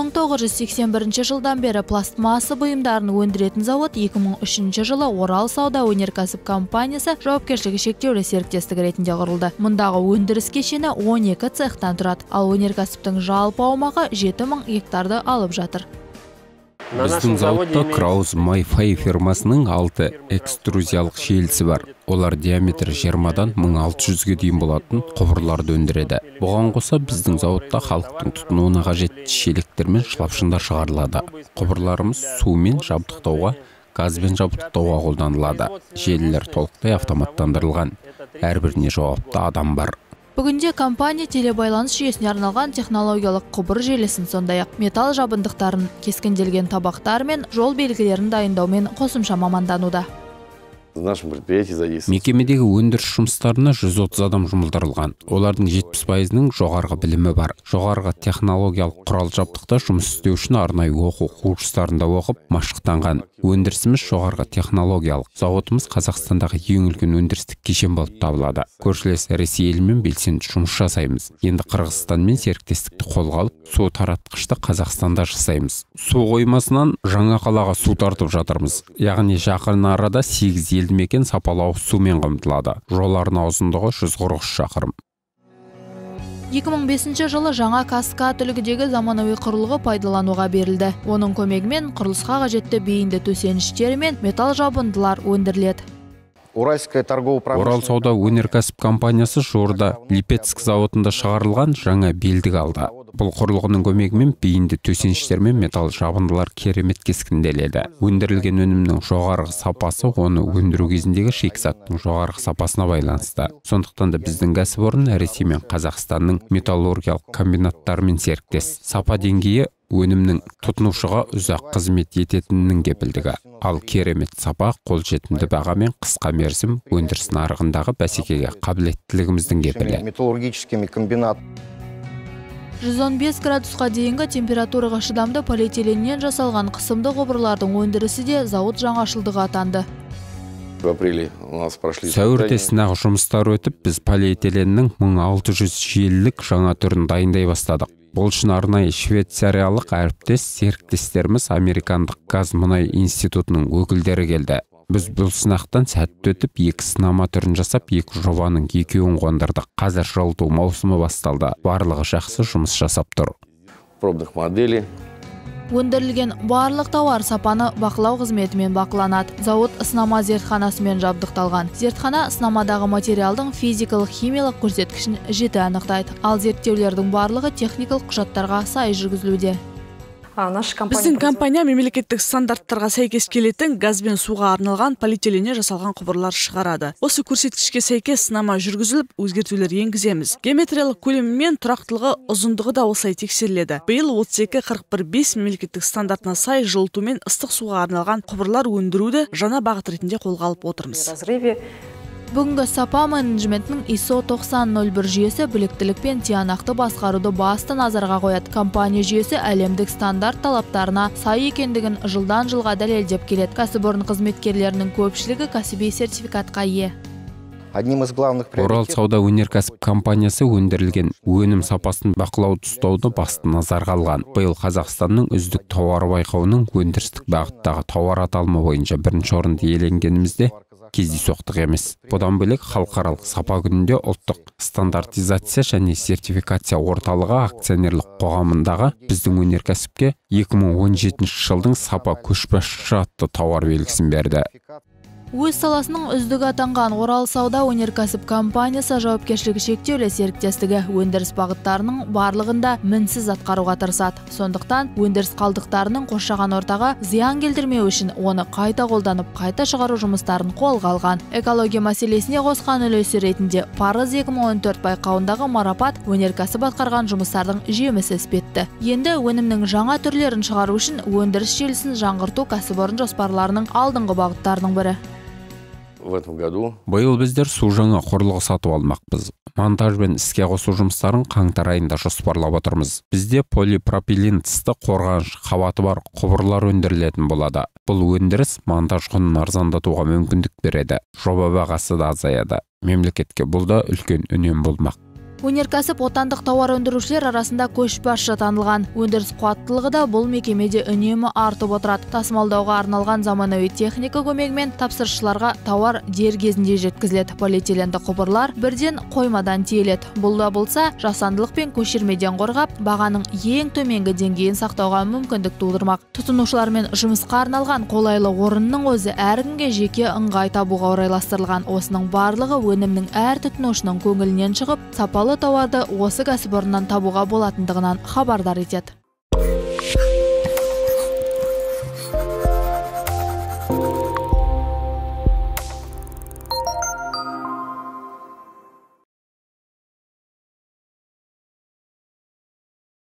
1981 жылдан бері пластмасса бұйымдарын өндіретін зауыт 2003 жылы Орал сауда өнеркәсіп компаниясы жауапкершілігі шектеулі серіктестігі ретінде құрылды. Мұндағы өндіріс кешені 12 цехтан тұрады, ал өнеркәсіптің жалпы аумағы 7000 гектарды алып жатыр. Біздің зауытта крауз майфай фирмасының алты экструзиялық желісі бар. Олар диаметрі жиырмадан мың алты жүзге дейін болатын құбырларды өндіреді бұған қоса біздің зауытта халықтың тұтынуына қажетті шелектер мен шылапшындар шығарылады. Құбырларымыз сумен жабдықтауға газбен жабдықтауға қолданылады. Желілер толықтай автоматтандырылған. Әрбіріне жауапты адам бар. Бүгінде компания телебайланыс жүйесіне арналған технологиялық құбыр желісін сондай ақ металл жабындықтарын, кескінделген табақтар мен жол белгілерін дайындаумен қосымша мамандануда. В нашем мекемедегі өндіріс жұмыстарына 130 адам жұмылдырылған. Олардың 70 пайызының жоғарғы білімі бар. Жоғарғы технологиялық құрал жабдықта жұмыс істеу үшін арнайы оқу курстарында оқып машықтанған. Өндірісіміз жоғарғы технологиялық. Зауытымыз қазақстандағы ең үлкен өндірістік кешен болып табылады. Көршілес ресей елімен белсенді жұмыс жасаймыз. Енді қырғызстанмен серіктестікті қолға алып су таратқышты қазақстанда жасаймыз. Су қоймасынан жаңа қалаға су тартып жатырмыз. Яғни жақын арада 8 елді мекен сапалы ауыз сумен қамтылады жол арна ұзындығы 143 шақырым 2005 жылы жаңа каскад үлгідегі заманауи құрылғы пайдалануға берілді. Оның көмегімен құрылысқа қажетті бейінді төсеніштер мен металл жабындылар өндіріледі. Уральская торгово орал сауда өнеркәсіп компаниясы жуырда липецк зауытында шығарылған жаңа белдік алды бұл құрылғының көмегімен бейінді төсеніштер мен металл жабындылар керемет кескінделеді. Өндірілген өнімнің жоғарғы сапасы оны өндіру кезіндегі шикізаттың жоғарғы сапасына байланысты. Сондықтан да біздің кәсіпорын ресей мен қазақстанның металлургиялық комбинаттарымен серіктес. Сапа деңгейі өнімнің тұтынушыға ұзақ қызмет ететінінің кепілдігі. Ал керемет сапа қолжетімді баға мен қысқа мерзім өндіріс нарығындағы бәсекеге қабілеттілігіміздің кепілі. Металлургическими комбинат 115 градусқа дейінгі температураға шыдамды полиэтиленнен жасалған қысымды құбырлардың өндірісі де зауыт жаңашылдығы атанды. в апреле у нас прошли сәуірде сынақ жұмыстар өтіп біз полиэтиленнің 1600 желілік жаңа түрін дайындай бастадық. Бұл үшін арнайы швейцариялық әріптес серіктестеріміз американдық газ мұнай институтының өкілдері келді. Біз бұл сынақтан сәтті өтіп екі сынама түрін жасап екі жобаның екеуін қондырдық қазір жылыту маусымы басталды барлығы жақсы жұмыс жасап тұр пробных моделей Өндірілген барлық тауар сапаны бақылау қызметімен бақыланады. Зауыт сынама зертханасымен жабдықталған. Зертхана сынамадағы материалдың физикалық химиялық көрсеткішін жіті анықтайды. Ал зерттеулердің барлығы техникалық құжаттарға сай жүргізілуде. Наша компания біздің компания мемлекеттік стандарттарға сәйкес келетін газ бен суға арналған полиэтиленнен жасалған құбырлар шығарады. Осы көрсеткішке сәйкес сынама жүргізіліп өзгертулер енгіземіз. Геометриялық көлемі мен тұрақтылығы ұзындығы да осылай тексеріледі. Биыл 32-41-5 мемлекеттік стандартына сай жылыту мен ыстық суға арналған құбырлар өндіруді жаңа бағыт ретінде қолға алып отырмыз. Разрыве Бүгінгі сапа менеджментінің ISO 9001 жүйесі біліктілік пен тиянақты басқаруды басты назарға қояды. Компания жүйесі әлемдік стандарт талаптарына сай екендігін жылдан жылға дәлелдеп келеді. Кәсіпорын қызметкерлерінің көпшілігі кәсіби сертификатқа ие. одним из главных орал сауда өнеркәсіп компаниясы өндірілген өнім сапасын бақылауды ұстауды басты назарға алған биыл қазақстанның үздік тауары байқауының өндірістік бағыттағы тауар аталымы бойынша бірінші орынды иеленгенімізде кездейсоқтық емес. Бұдан бөлек халықаралық сапа күнінде ұлттық стандартизация және сертификация орталығы акционерлік қоғамындағы біздің өнеркәсіпке 2017 жылдың сапа көшбасшысы атты тауар белгісін берді. Өз саласының үздігі атанған Орал сауда өнеркәсіп компаниясы жауапкершілігі шектеулі серіктестігі өндіріс бағыттарының барлығында мінсіз атқаруға тырысады. Сондықтан өндіріс қалдықтарының қоршаған ортаға зиян келтірмеу үшін оны қайта қолданып, қайта шығару жұмыстарын қолға алған. Экология мәселесіне қосқан үлесі ретінде Парыз 2014 байқауындағы марапат өнеркәсіп атқарған жұмыстардың жемісі іспетті. Енді өнімнің жаңа түрлерін шығару үшін өндіріс желісін жаңғырту кәсіпорын жоспарларының алдыңғы бағыттарының бірі. В этом году. Биыл біздер су жаңа құрылғы сатып алмақпыз. Монтаж бен іске қосу жұмыстарын қаңтар айында жоспарлап отырмыз. Бізде полипропилен тысты қорғаныш қабаты бар құбырлар өндірілетін болады. Бұл өндіріс монтаж құнын арзандатуға мүмкіндік береді. Жоба бағасы да азаяды. Мемлекетке бұл да үлкен үнем болмақ. Өнеркәсіп отандық тауар өндірушілер арасында көшбасшы танылған. Өндіріс қуаттылығы да бұл мекемеде үнемі артып отырады. Тасымалдауға арналған заманауи техника көмегімен тапсырысшыларға тауар дер кезінде жеткізіледі. Полиэтиленді құбырлар бірден қоймадан тиеледі. Бұл да болса жасандылық пен көшірмеден қорғап бағаның ең төменгі деңгейін сақтауға мүмкіндік тудырмақ. Тұтынушылармен жұмысқа арналған қолайлы орынның өзі әркімге жеке ыңғай табуға орайластырылған. Осының барлығы өнімнің әр тұтынушының көңілінен шығып сапалы тауарды осы кәсіпорыннан табуға болатындығынан хабардар етеді.